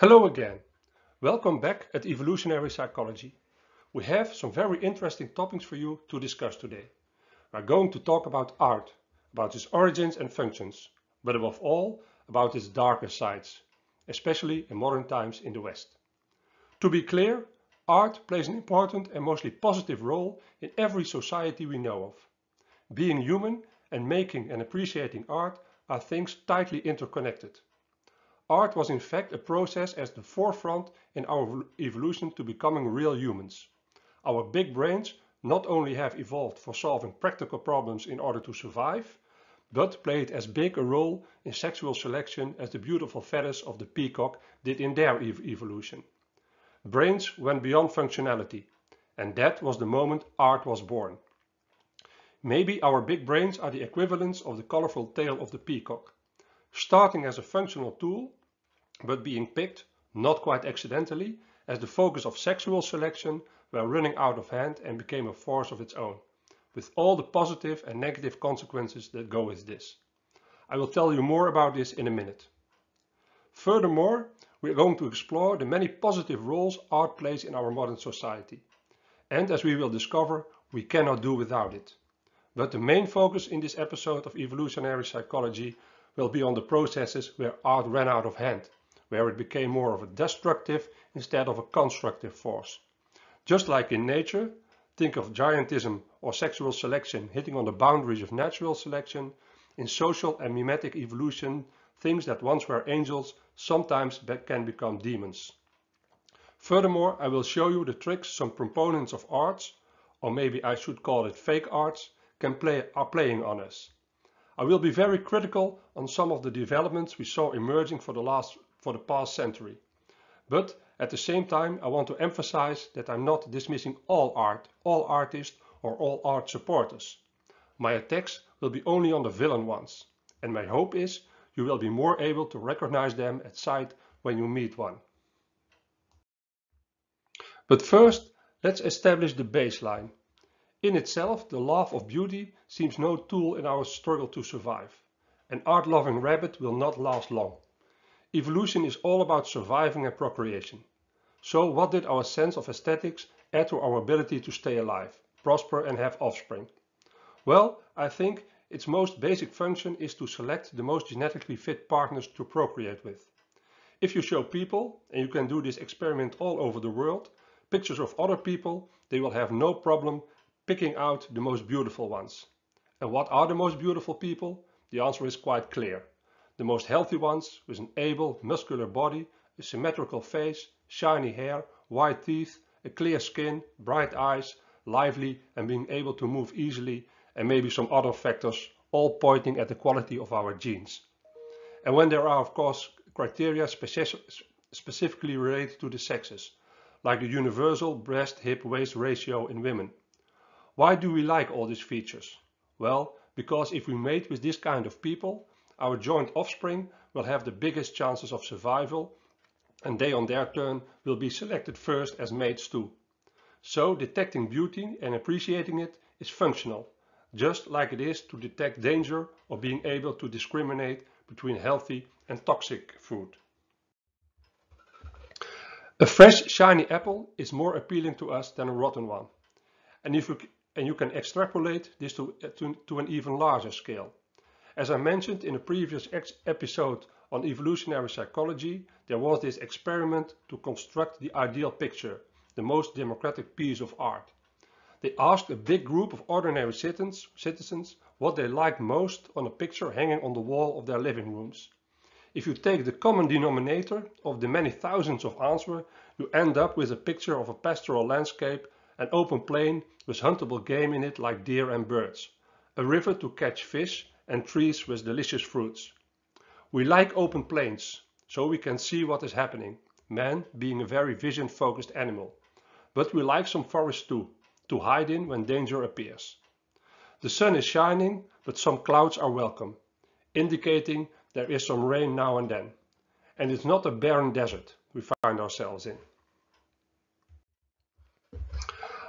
Hello again. Welcome back at Evolutionary Psychology. We have some very interesting topics for you to discuss today. We're going to talk about art, about its origins and functions, but above all, about its darker sides, especially in modern times in the West. To be clear, art plays an important and mostly positive role in every society we know of. Being human and making and appreciating art are things tightly interconnected. Art was in fact a process as the forefront in our evolution to becoming real humans. Our big brains not only have evolved for solving practical problems in order to survive, but played as big a role in sexual selection as the beautiful feathers of the peacock did in their ev evolution. Brains went beyond functionality, and that was the moment art was born. Maybe our big brains are the equivalents of the colorful tail of the peacock. Starting as a functional tool, but being picked, not quite accidentally, as the focus of sexual selection were running out of hand and became a force of its own, with all the positive and negative consequences that go with this. I will tell you more about this in a minute. Furthermore, we are going to explore the many positive roles art plays in our modern society. And as we will discover, we cannot do without it. But the main focus in this episode of evolutionary psychology will be on the processes where art ran out of hand where it became more of a destructive instead of a constructive force. Just like in nature, think of giantism or sexual selection hitting on the boundaries of natural selection, in social and mimetic evolution, things that once were angels sometimes can become demons. Furthermore, I will show you the tricks some proponents of arts, or maybe I should call it fake arts, can play, are playing on us. I will be very critical on some of the developments we saw emerging for the last for the past century. But at the same time, I want to emphasize that I'm not dismissing all art, all artists or all art supporters. My attacks will be only on the villain ones. And my hope is you will be more able to recognize them at sight when you meet one. But first, let's establish the baseline. In itself, the love of beauty seems no tool in our struggle to survive. An art-loving rabbit will not last long. Evolution is all about surviving and procreation. So what did our sense of aesthetics add to our ability to stay alive, prosper and have offspring? Well, I think its most basic function is to select the most genetically fit partners to procreate with. If you show people, and you can do this experiment all over the world, pictures of other people, they will have no problem picking out the most beautiful ones. And what are the most beautiful people? The answer is quite clear. The most healthy ones with an able, muscular body, a symmetrical face, shiny hair, white teeth, a clear skin, bright eyes, lively and being able to move easily and maybe some other factors all pointing at the quality of our genes. And when there are of course criteria specifically related to the sexes, like the universal breast-hip waist ratio in women. Why do we like all these features? Well, because if we mate with this kind of people, our joint offspring will have the biggest chances of survival and they on their turn will be selected first as mates too. So detecting beauty and appreciating it is functional, just like it is to detect danger or being able to discriminate between healthy and toxic food. A fresh shiny apple is more appealing to us than a rotten one. And, if you, and you can extrapolate this to, to, to an even larger scale. As I mentioned in a previous episode on evolutionary psychology, there was this experiment to construct the ideal picture, the most democratic piece of art. They asked a big group of ordinary citizens, citizens what they liked most on a picture hanging on the wall of their living rooms. If you take the common denominator of the many thousands of answers, you end up with a picture of a pastoral landscape, an open plain with huntable game in it like deer and birds, a river to catch fish and trees with delicious fruits. We like open plains, so we can see what is happening, man being a very vision-focused animal. But we like some forest too, to hide in when danger appears. The sun is shining, but some clouds are welcome, indicating there is some rain now and then. And it's not a barren desert we find ourselves in.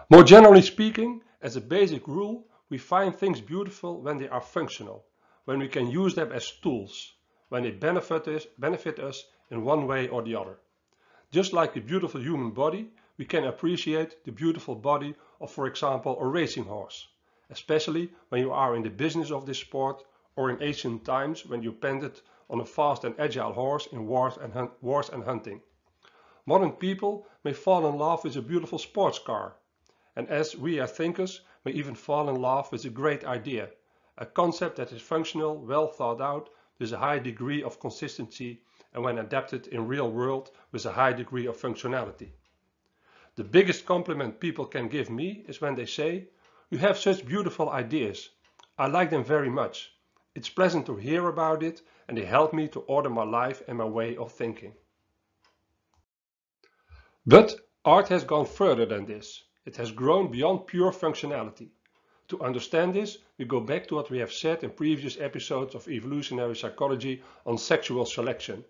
More generally speaking, as a basic rule, we find things beautiful when they are functional, when we can use them as tools, when they benefit us, benefit us in one way or the other. Just like the beautiful human body, we can appreciate the beautiful body of, for example, a racing horse, especially when you are in the business of this sport or in ancient times when you depended on a fast and agile horse in wars and, wars and hunting. Modern people may fall in love with a beautiful sports car, and as we as thinkers may even fall in love with a great idea, a concept that is functional, well thought out, with a high degree of consistency and when adapted in real world with a high degree of functionality. The biggest compliment people can give me is when they say, you have such beautiful ideas. I like them very much. It's pleasant to hear about it and they help me to order my life and my way of thinking. But art has gone further than this. It has grown beyond pure functionality. To understand this, we go back to what we have said in previous episodes of evolutionary psychology on sexual selection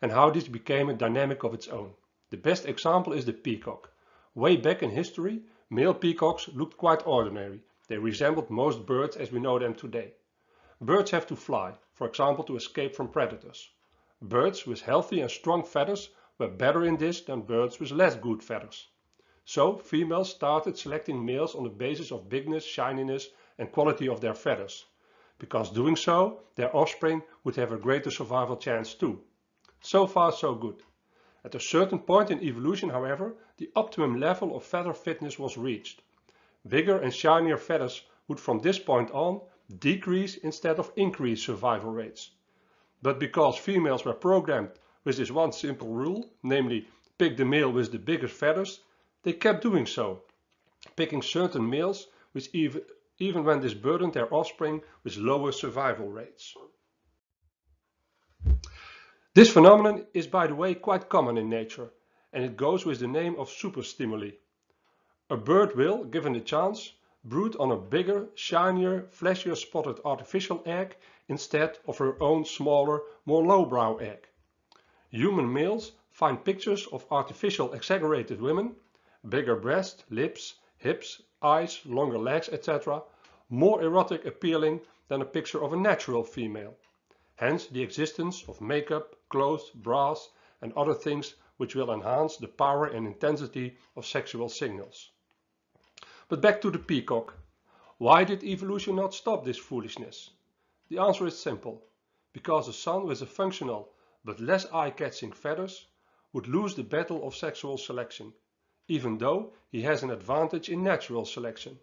and how this became a dynamic of its own. The best example is the peacock. Way back in history, male peacocks looked quite ordinary. They resembled most birds as we know them today. Birds have to fly, for example to escape from predators. Birds with healthy and strong feathers were better in this than birds with less good feathers. So females started selecting males on the basis of bigness, shininess and quality of their feathers. Because doing so, their offspring would have a greater survival chance too. So far so good. At a certain point in evolution, however, the optimum level of feather fitness was reached. Bigger and shinier feathers would from this point on decrease instead of increase survival rates. But because females were programmed with this one simple rule, namely pick the male with the biggest feathers, they kept doing so, picking certain males which even, even when this burdened their offspring with lower survival rates. This phenomenon is by the way quite common in nature and it goes with the name of superstimuli. A bird will, given the chance, brood on a bigger, shinier, flashier spotted artificial egg instead of her own smaller, more lowbrow egg. Human males find pictures of artificial exaggerated women, bigger breasts, lips, hips, eyes, longer legs, etc., more erotic appealing than a picture of a natural female. Hence the existence of makeup, clothes, bras and other things which will enhance the power and intensity of sexual signals. But back to the peacock. Why did evolution not stop this foolishness? The answer is simple. Because a son with a functional but less eye-catching feathers would lose the battle of sexual selection, even though he has an advantage in natural selection.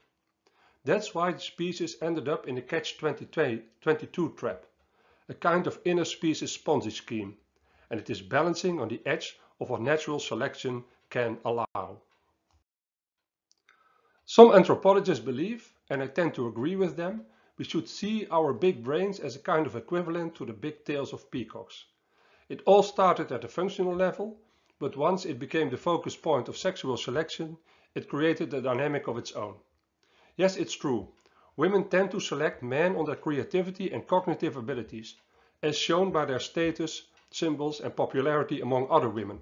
That's why the species ended up in the catch-22 trap a kind of inner species Ponzi scheme, and it is balancing on the edge of what natural selection can allow. Some anthropologists believe, and I tend to agree with them, we should see our big brains as a kind of equivalent to the big tails of peacocks. It all started at a functional level, but once it became the focus point of sexual selection, it created a dynamic of its own. Yes, it's true, Women tend to select men on their creativity and cognitive abilities, as shown by their status, symbols and popularity among other women.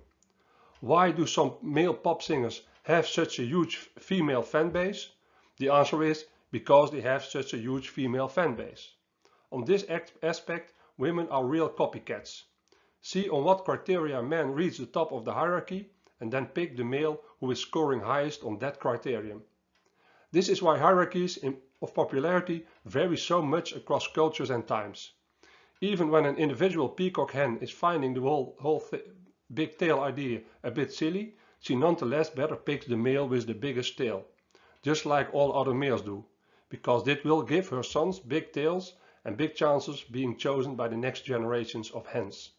Why do some male pop singers have such a huge female fan base? The answer is because they have such a huge female fan base. On this aspect, women are real copycats. See on what criteria man reach the top of the hierarchy and then pick the male who is scoring highest on that criterion. This is why hierarchies of popularity vary so much across cultures and times. Even when an individual peacock hen is finding the whole, whole big tail idea a bit silly, she nonetheless better picks the male with the biggest tail, just like all other males do, because this will give her sons big tails and big chances being chosen by the next generations of hens.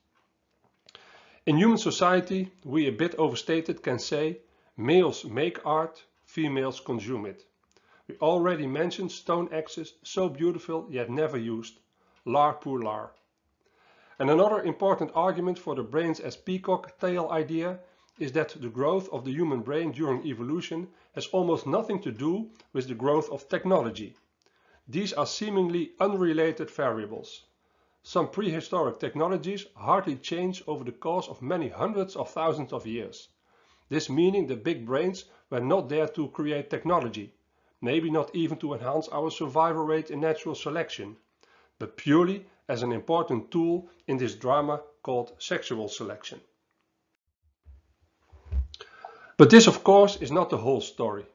In human society, we a bit overstated can say, males make art, females consume it. We already mentioned stone axes, so beautiful yet never used. L'art pour l'art. And another important argument for the brains as peacock tail idea is that the growth of the human brain during evolution has almost nothing to do with the growth of technology. These are seemingly unrelated variables. Some prehistoric technologies hardly change over the course of many hundreds of thousands of years. This meaning the big brains were not there to create technology maybe not even to enhance our survival rate in natural selection, but purely as an important tool in this drama called sexual selection. But this of course is not the whole story.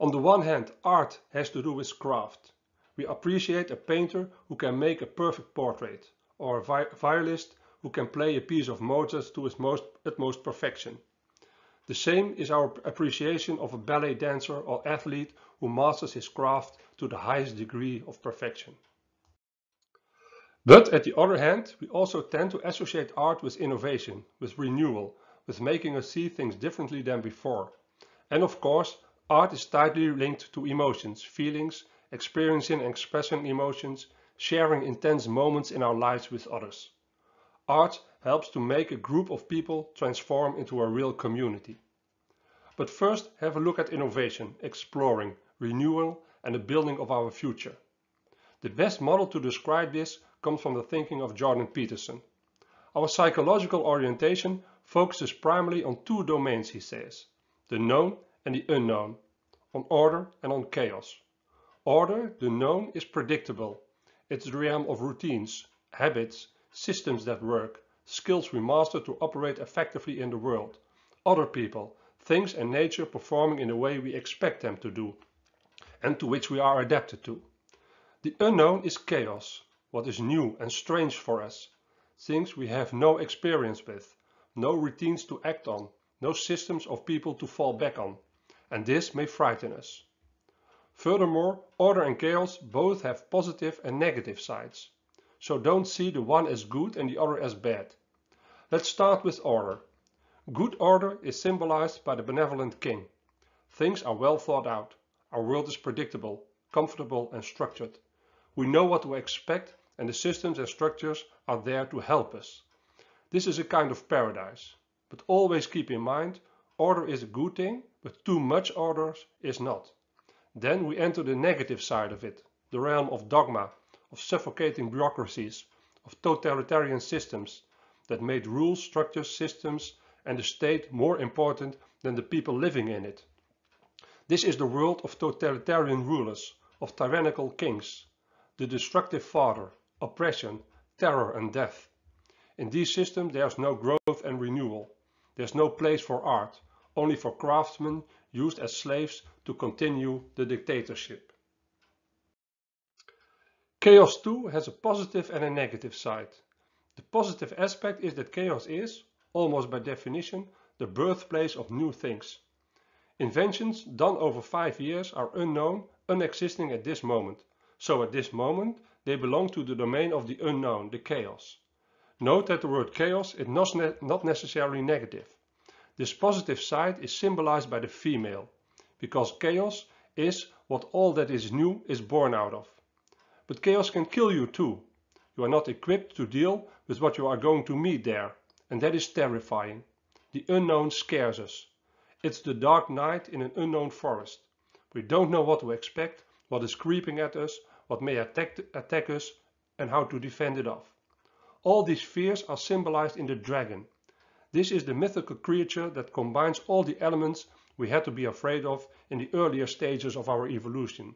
On the one hand, art has to do with craft. We appreciate a painter who can make a perfect portrait, or a vi violist who can play a piece of Mozart to its most, utmost perfection. The same is our appreciation of a ballet dancer or athlete who masters his craft to the highest degree of perfection. But at the other hand, we also tend to associate art with innovation, with renewal, with making us see things differently than before. And of course, Art is tightly linked to emotions, feelings, experiencing and expressing emotions, sharing intense moments in our lives with others. Art helps to make a group of people transform into a real community. But first have a look at innovation, exploring, renewal and the building of our future. The best model to describe this comes from the thinking of Jordan Peterson. Our psychological orientation focuses primarily on two domains, he says, the known and the unknown, on order and on chaos. Order, the known, is predictable. It's the realm of routines, habits, systems that work, skills we master to operate effectively in the world, other people, things and nature performing in the way we expect them to do, and to which we are adapted to. The unknown is chaos, what is new and strange for us, things we have no experience with, no routines to act on, no systems of people to fall back on and this may frighten us. Furthermore, order and chaos both have positive and negative sides. So don't see the one as good and the other as bad. Let's start with order. Good order is symbolized by the benevolent king. Things are well thought out. Our world is predictable, comfortable and structured. We know what to expect and the systems and structures are there to help us. This is a kind of paradise. But always keep in mind, order is a good thing but too much order is not. Then we enter the negative side of it, the realm of dogma, of suffocating bureaucracies, of totalitarian systems that made rules, structures, systems and the state more important than the people living in it. This is the world of totalitarian rulers, of tyrannical kings, the destructive father, oppression, terror and death. In these systems there's no growth and renewal. There's no place for art, only for craftsmen used as slaves to continue the dictatorship. Chaos too has a positive and a negative side. The positive aspect is that chaos is, almost by definition, the birthplace of new things. Inventions done over five years are unknown, unexisting at this moment. So at this moment, they belong to the domain of the unknown, the chaos. Note that the word chaos is not necessarily negative. This positive side is symbolized by the female, because chaos is what all that is new is born out of. But chaos can kill you too. You are not equipped to deal with what you are going to meet there, and that is terrifying. The unknown scares us. It's the dark night in an unknown forest. We don't know what to expect, what is creeping at us, what may attack, attack us, and how to defend it off. All these fears are symbolized in the dragon, this is the mythical creature that combines all the elements we had to be afraid of in the earlier stages of our evolution.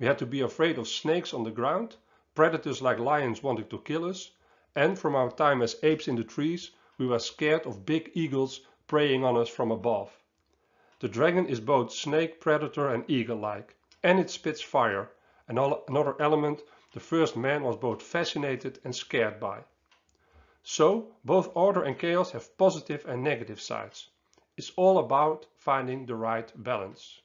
We had to be afraid of snakes on the ground, predators like lions wanting to kill us, and from our time as apes in the trees, we were scared of big eagles preying on us from above. The dragon is both snake, predator and eagle-like, and it spits fire, another element the first man was both fascinated and scared by. So both order and chaos have positive and negative sides. It's all about finding the right balance.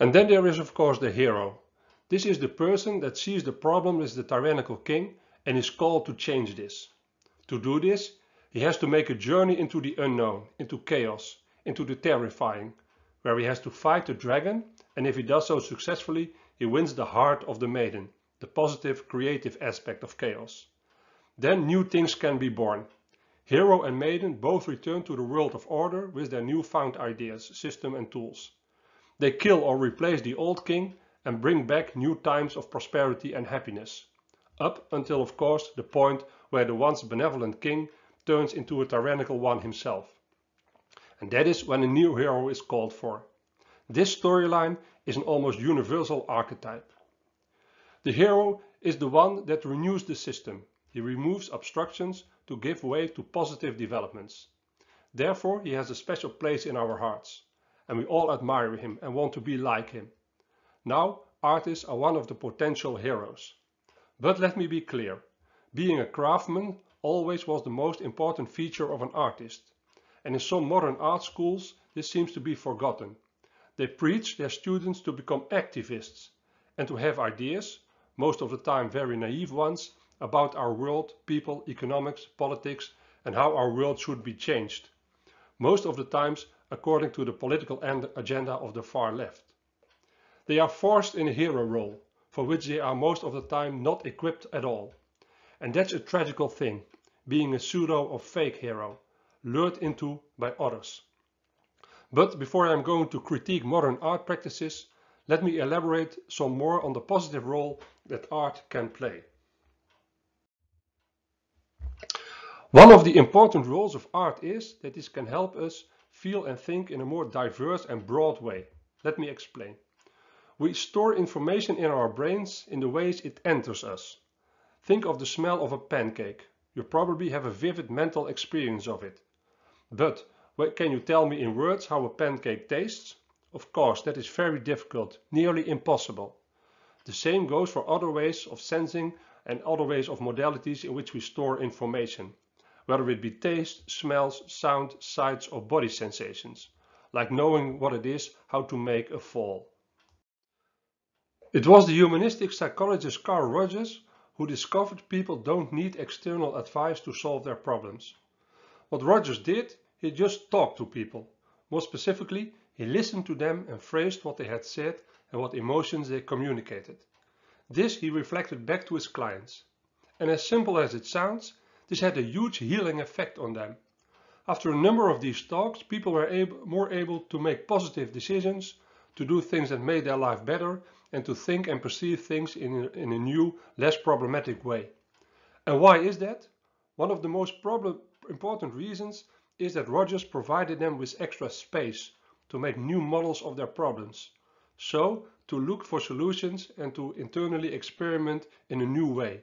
And then there is of course the hero. This is the person that sees the problem with the tyrannical king and is called to change this. To do this, he has to make a journey into the unknown, into chaos, into the terrifying, where he has to fight the dragon and if he does so successfully, he wins the heart of the maiden, the positive creative aspect of chaos. Then new things can be born. Hero and Maiden both return to the world of order with their newfound ideas, system and tools. They kill or replace the old king and bring back new times of prosperity and happiness. Up until of course the point where the once benevolent king turns into a tyrannical one himself. And that is when a new hero is called for. This storyline is an almost universal archetype. The hero is the one that renews the system. He removes obstructions to give way to positive developments. Therefore, he has a special place in our hearts, and we all admire him and want to be like him. Now, artists are one of the potential heroes. But let me be clear, being a craftsman always was the most important feature of an artist, and in some modern art schools this seems to be forgotten. They preach their students to become activists and to have ideas, most of the time very naive ones, about our world, people, economics, politics and how our world should be changed. Most of the times according to the political agenda of the far left. They are forced in a hero role, for which they are most of the time not equipped at all. And that's a tragical thing, being a pseudo or fake hero, lured into by others. But before I'm going to critique modern art practices, let me elaborate some more on the positive role that art can play. One of the important roles of art is that it can help us feel and think in a more diverse and broad way. Let me explain. We store information in our brains in the ways it enters us. Think of the smell of a pancake. You probably have a vivid mental experience of it. But can you tell me in words how a pancake tastes? Of course, that is very difficult, nearly impossible. The same goes for other ways of sensing and other ways of modalities in which we store information, whether it be taste, smells, sound, sights or body sensations, like knowing what it is, how to make a fall. It was the humanistic psychologist Carl Rogers who discovered people don't need external advice to solve their problems. What Rogers did, he just talked to people. More specifically, he listened to them and phrased what they had said and what emotions they communicated. This he reflected back to his clients. And as simple as it sounds, this had a huge healing effect on them. After a number of these talks, people were able, more able to make positive decisions, to do things that made their life better and to think and perceive things in a, in a new, less problematic way. And why is that? One of the most problem, important reasons is that Rogers provided them with extra space to make new models of their problems. So, to look for solutions and to internally experiment in a new way.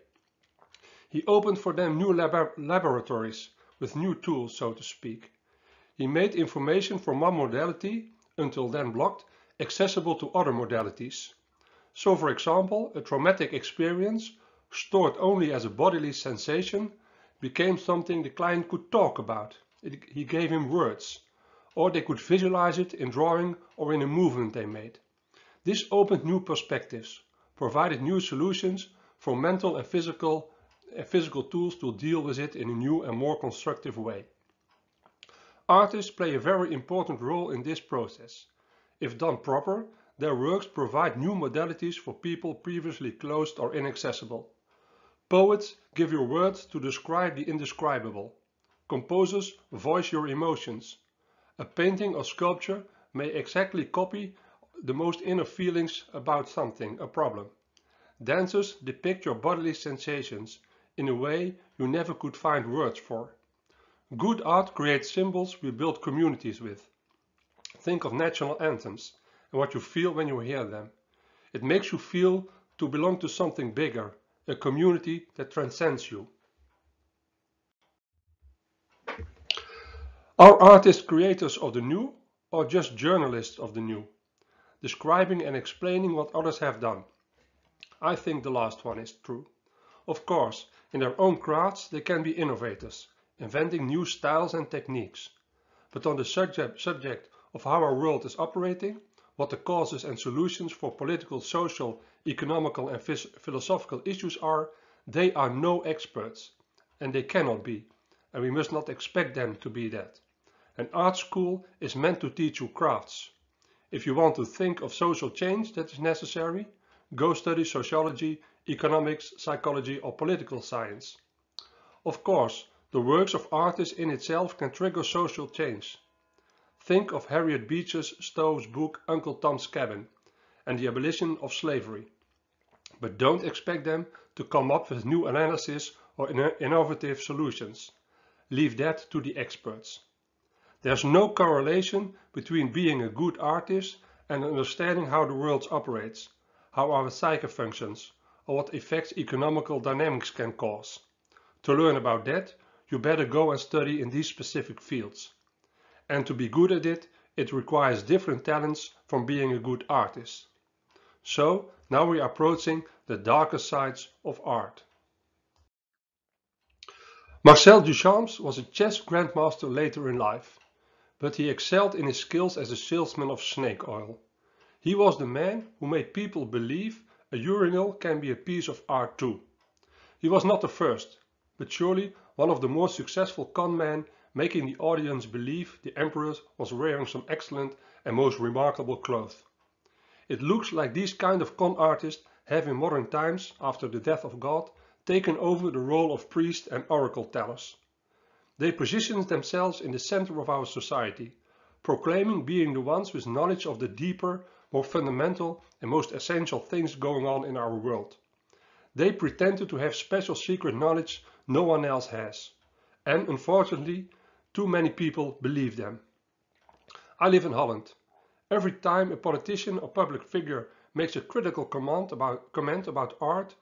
He opened for them new lab laboratories with new tools, so to speak. He made information from one modality, until then blocked, accessible to other modalities. So for example, a traumatic experience, stored only as a bodily sensation, became something the client could talk about. It, he gave him words. Or they could visualize it in drawing or in a movement they made. This opened new perspectives, provided new solutions for mental and physical, and physical tools to deal with it in a new and more constructive way. Artists play a very important role in this process. If done proper, their works provide new modalities for people previously closed or inaccessible. Poets give your words to describe the indescribable. Composers voice your emotions. A painting or sculpture may exactly copy the most inner feelings about something, a problem. Dancers depict your bodily sensations in a way you never could find words for. Good art creates symbols we build communities with. Think of national anthems and what you feel when you hear them. It makes you feel to belong to something bigger, a community that transcends you. Are artists creators of the new or just journalists of the new, describing and explaining what others have done? I think the last one is true. Of course, in their own crafts they can be innovators, inventing new styles and techniques. But on the subject, subject of how our world is operating, what the causes and solutions for political, social, economical and philosophical issues are, they are no experts. And they cannot be. And we must not expect them to be that. An art school is meant to teach you crafts. If you want to think of social change that is necessary, go study sociology, economics, psychology or political science. Of course, the works of artists in itself can trigger social change. Think of Harriet Beecher Stowe's book Uncle Tom's Cabin and the abolition of slavery. But don't expect them to come up with new analysis or innovative solutions. Leave that to the experts. There's no correlation between being a good artist and understanding how the world operates, how our psyche functions, or what effects economical dynamics can cause. To learn about that, you better go and study in these specific fields. and to be good at it, it requires different talents from being a good artist. So now we are approaching the darker sides of art. Marcel Duchamp was a chess grandmaster later in life, but he excelled in his skills as a salesman of snake oil. He was the man who made people believe a urinal can be a piece of art too. He was not the first, but surely one of the more successful con men making the audience believe the emperor was wearing some excellent and most remarkable clothes. It looks like these kind of con artists have in modern times, after the death of God, taken over the role of priest and oracle tellers. They position themselves in the center of our society, proclaiming being the ones with knowledge of the deeper, more fundamental and most essential things going on in our world. They pretended to have special secret knowledge no one else has. And unfortunately, too many people believe them. I live in Holland. Every time a politician or public figure makes a critical comment about, comment about art,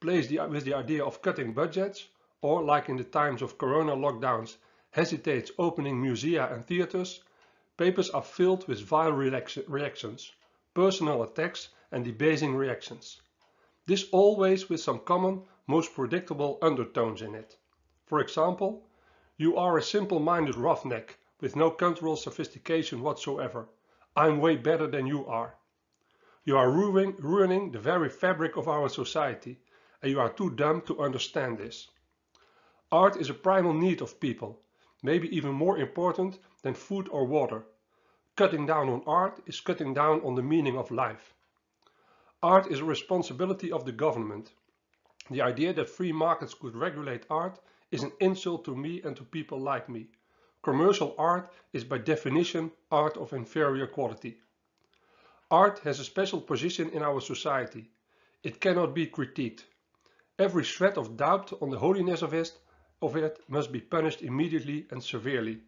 plays the, with the idea of cutting budgets, or like in the times of corona lockdowns, hesitates opening musea and theatres, papers are filled with vile reactions, personal attacks and debasing reactions. This always with some common, most predictable undertones in it. For example, you are a simple-minded roughneck with no cultural sophistication whatsoever. I'm way better than you are. You are ruining, ruining the very fabric of our society and you are too dumb to understand this. Art is a primal need of people, maybe even more important than food or water. Cutting down on art is cutting down on the meaning of life. Art is a responsibility of the government. The idea that free markets could regulate art is an insult to me and to people like me. Commercial art is by definition art of inferior quality. Art has a special position in our society. It cannot be critiqued. Every shred of doubt on the holiness of it, of it must be punished immediately and severely.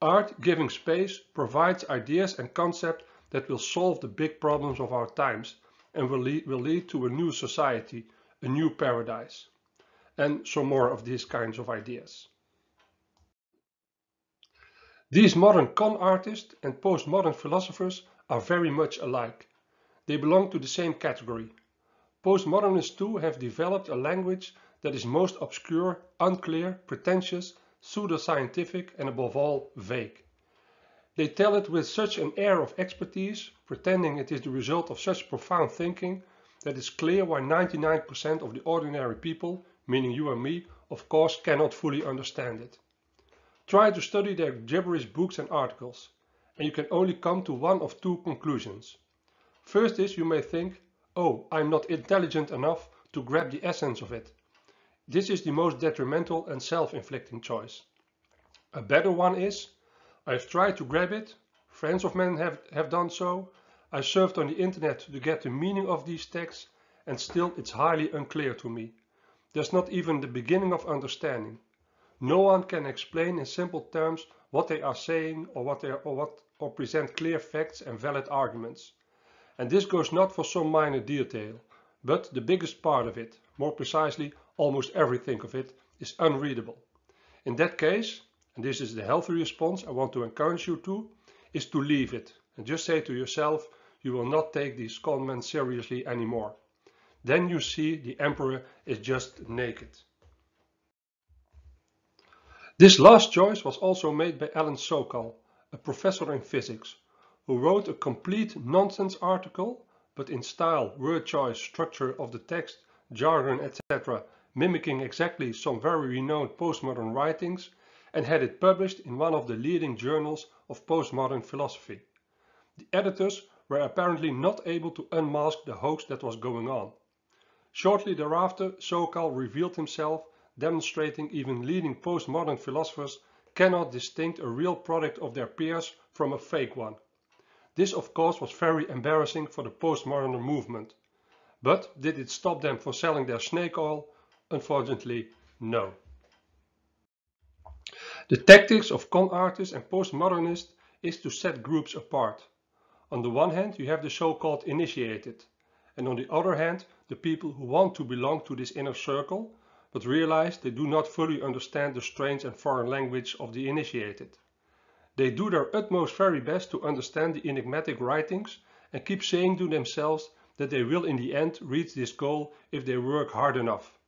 Art giving space provides ideas and concepts that will solve the big problems of our times and will lead, will lead to a new society, a new paradise and some more of these kinds of ideas. These modern con artists and postmodern philosophers are very much alike. They belong to the same category. Postmodernists too have developed a language that is most obscure, unclear, pretentious, pseudo-scientific and above all vague. They tell it with such an air of expertise, pretending it is the result of such profound thinking, that it's clear why 99% of the ordinary people meaning you and me, of course cannot fully understand it. Try to study their gibberish books and articles, and you can only come to one of two conclusions. First is you may think, oh, I'm not intelligent enough to grab the essence of it. This is the most detrimental and self-inflicting choice. A better one is, I've tried to grab it, friends of mine have, have done so, I surfed on the internet to get the meaning of these texts and still it's highly unclear to me. There's not even the beginning of understanding. No one can explain in simple terms what they are saying or what they are, or what or present clear facts and valid arguments. And this goes not for some minor detail, but the biggest part of it, more precisely almost everything of it, is unreadable. In that case, and this is the healthy response I want to encourage you to, is to leave it and just say to yourself, you will not take these comments seriously anymore. Then you see the emperor is just naked. This last choice was also made by Alan Sokal, a professor in physics, who wrote a complete nonsense article, but in style, word choice, structure of the text, jargon, etc., mimicking exactly some very renowned postmodern writings, and had it published in one of the leading journals of postmodern philosophy. The editors were apparently not able to unmask the hoax that was going on. Shortly thereafter, Sokal revealed himself, demonstrating even leading postmodern philosophers cannot distinct a real product of their peers from a fake one. This of course was very embarrassing for the postmodern movement. But did it stop them from selling their snake oil? Unfortunately, no. The tactics of con artists and postmodernists is to set groups apart. On the one hand, you have the so-called initiated, and on the other hand, the people who want to belong to this inner circle, but realize they do not fully understand the strange and foreign language of the initiated. They do their utmost very best to understand the enigmatic writings and keep saying to themselves that they will in the end reach this goal if they work hard enough,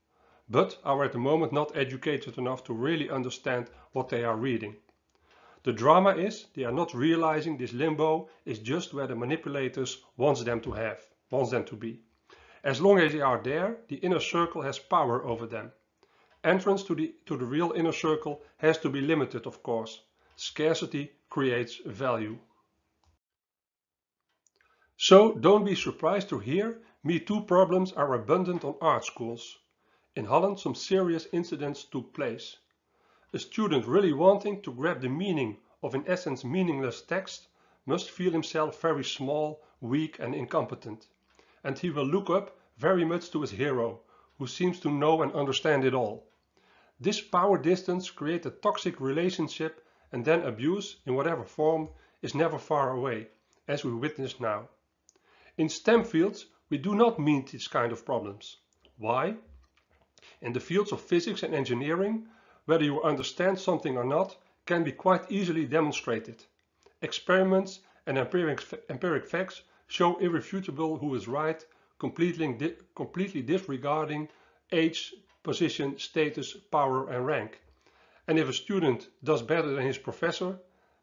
but are at the moment not educated enough to really understand what they are reading. The drama is they are not realizing this limbo is just where the manipulators wants them to have, wants them to be. As long as they are there, the inner circle has power over them. Entrance to the, to the real inner circle has to be limited, of course. Scarcity creates value. So don't be surprised to hear Me Too problems are abundant on art schools. In Holland some serious incidents took place. A student really wanting to grab the meaning of in essence meaningless text must feel himself very small, weak and incompetent and he will look up very much to his hero, who seems to know and understand it all. This power distance creates a toxic relationship and then abuse, in whatever form, is never far away, as we witness now. In STEM fields, we do not meet these kind of problems. Why? In the fields of physics and engineering, whether you understand something or not can be quite easily demonstrated. Experiments and empiric, facts show irrefutable who is right, completely, completely disregarding age, position, status, power and rank. And if a student does better than his professor,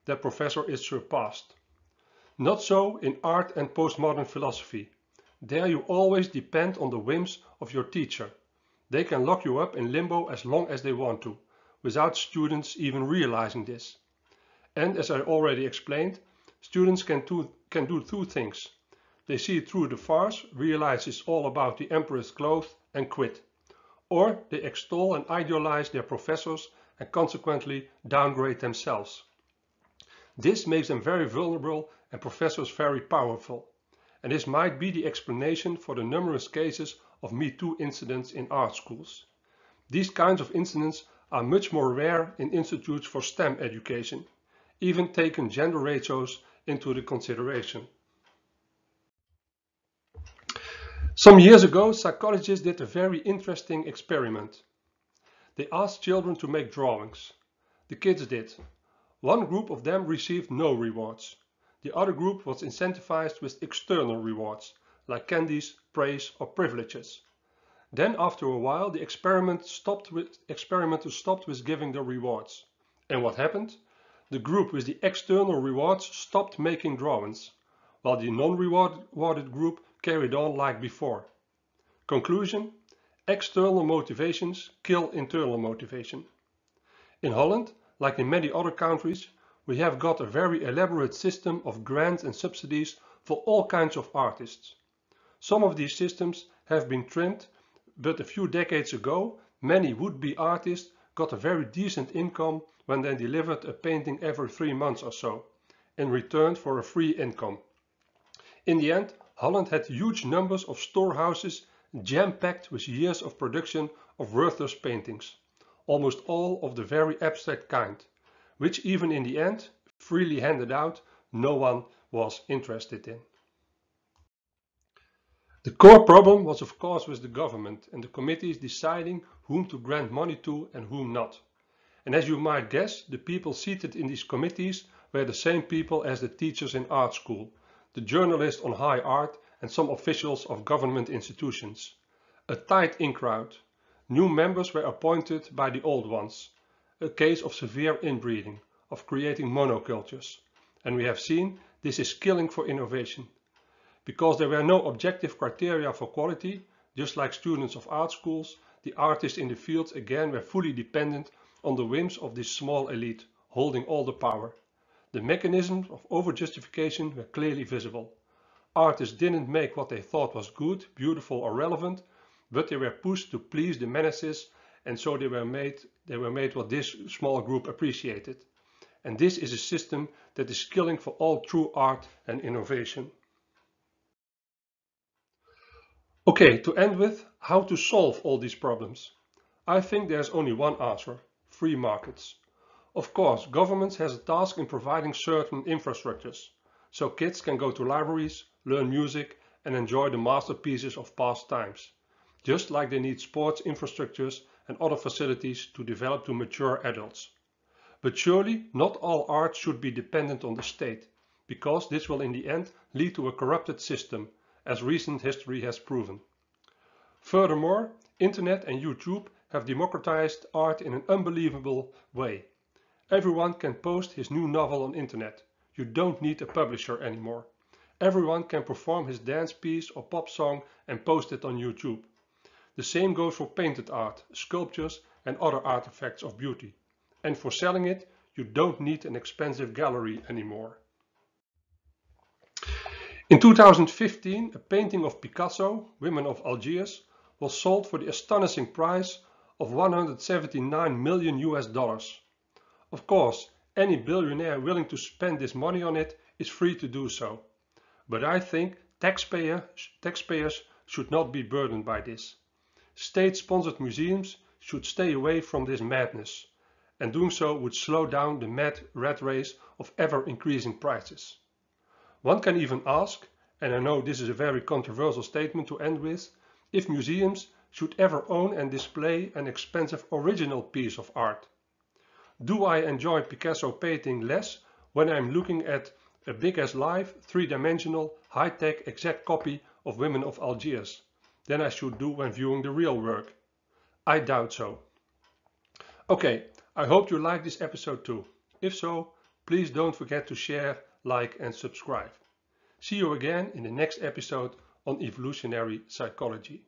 that professor is surpassed. Not so in art and postmodern philosophy. There you always depend on the whims of your teacher. They can lock you up in limbo as long as they want to, without students even realizing this. And as I already explained, students can do, can do two things. They see through the farce, realize it's all about the emperor's clothes and quit. Or they extol and idealize their professors and consequently downgrade themselves. This makes them very vulnerable and professors very powerful. And this might be the explanation for the numerous cases of Me Too incidents in art schools. These kinds of incidents are much more rare in institutes for STEM education, even taking gender ratios into the consideration. Some years ago, psychologists did a very interesting experiment. They asked children to make drawings. The kids did. One group of them received no rewards. The other group was incentivized with external rewards, like candies, praise or privileges. Then after a while the experiment stopped with, stopped with giving the rewards. And what happened? The group with the external rewards stopped making drawings, while the non-rewarded group carried on like before. Conclusion, external motivations kill internal motivation. In Holland, like in many other countries, we have got a very elaborate system of grants and subsidies for all kinds of artists. Some of these systems have been trimmed, but a few decades ago, many would-be artists got a very decent income when they delivered a painting every three months or so, in return for a free income. In the end, Holland had huge numbers of storehouses jam-packed with years of production of worthless paintings, almost all of the very abstract kind, which even in the end, freely handed out, no one was interested in. The core problem was of course with the government and the committees deciding whom to grant money to and whom not. And as you might guess, the people seated in these committees were the same people as the teachers in art school, the journalists on high art and some officials of government institutions. A tight in crowd. New members were appointed by the old ones. A case of severe inbreeding, of creating monocultures. And we have seen this is killing for innovation. Because there were no objective criteria for quality, just like students of art schools, the artists in the fields again were fully dependent on the whims of this small elite, holding all the power. The mechanisms of over-justification were clearly visible. Artists didn't make what they thought was good, beautiful or relevant, but they were pushed to please the menaces and so they were made, they were made what this small group appreciated. And this is a system that is killing for all true art and innovation. Okay, to end with, how to solve all these problems. I think there's only one answer, free markets. Of course, governments has a task in providing certain infrastructures, so kids can go to libraries, learn music and enjoy the masterpieces of past times, just like they need sports infrastructures and other facilities to develop to mature adults. But surely not all art should be dependent on the state, because this will in the end lead to a corrupted system, as recent history has proven. Furthermore, Internet and YouTube have democratized art in an unbelievable way. Everyone can post his new novel on internet. You don't need a publisher anymore. Everyone can perform his dance piece or pop song and post it on YouTube. The same goes for painted art, sculptures and other artifacts of beauty. And for selling it, you don't need an expensive gallery anymore. In 2015, a painting of Picasso, Women of Algiers, was sold for the astonishing price of 179 million US dollars. Of course, any billionaire willing to spend this money on it is free to do so. But I think taxpayer, taxpayers should not be burdened by this. State-sponsored museums should stay away from this madness, and doing so would slow down the mad rat race of ever-increasing prices. One can even ask, and I know this is a very controversial statement to end with, if museums should ever own and display an expensive original piece of art. Do I enjoy Picasso painting less when I'm looking at a big as life, three-dimensional, high-tech exact copy of Women of Algiers than I should do when viewing the real work? I doubt so. Okay, I hope you liked this episode too. If so, please don't forget to share, like and subscribe. See you again in the next episode on evolutionary psychology.